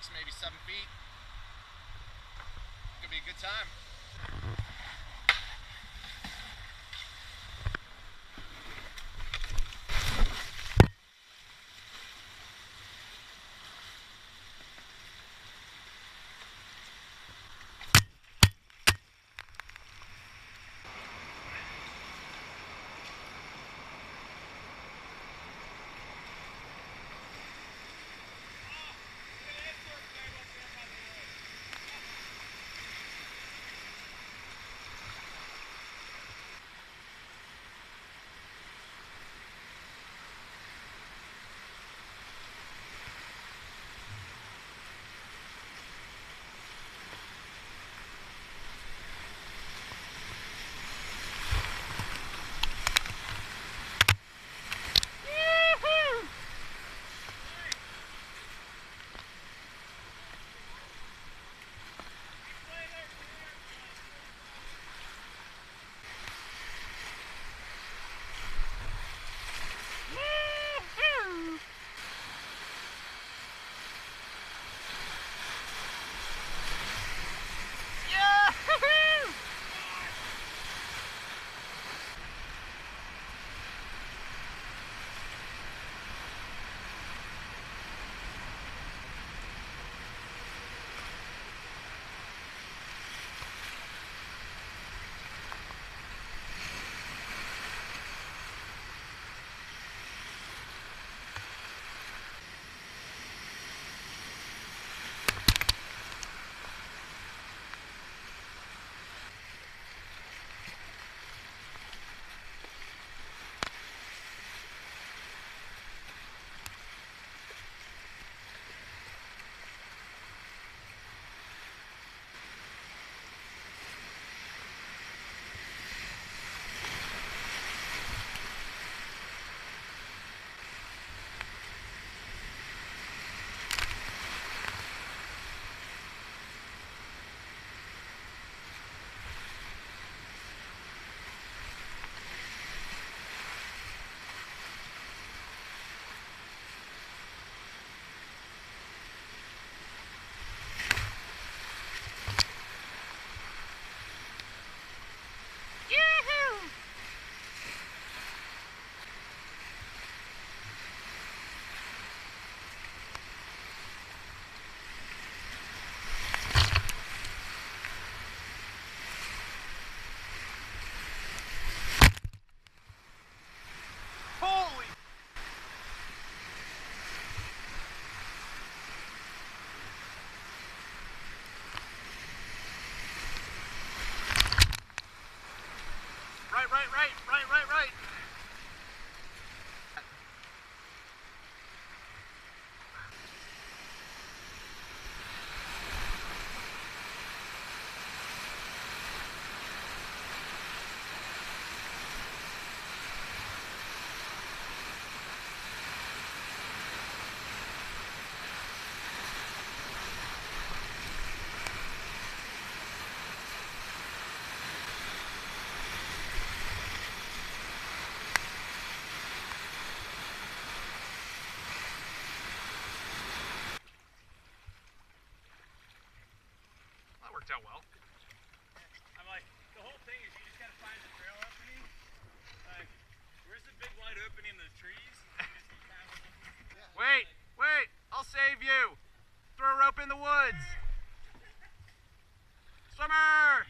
six, maybe seven feet. Could be a good time. Right, worked out well. I'm like, the whole thing is you just gotta find the trail opening. Like, where's the big wide opening in the trees? wait, wait, I'll save you. Throw a rope in the woods. Swimmer!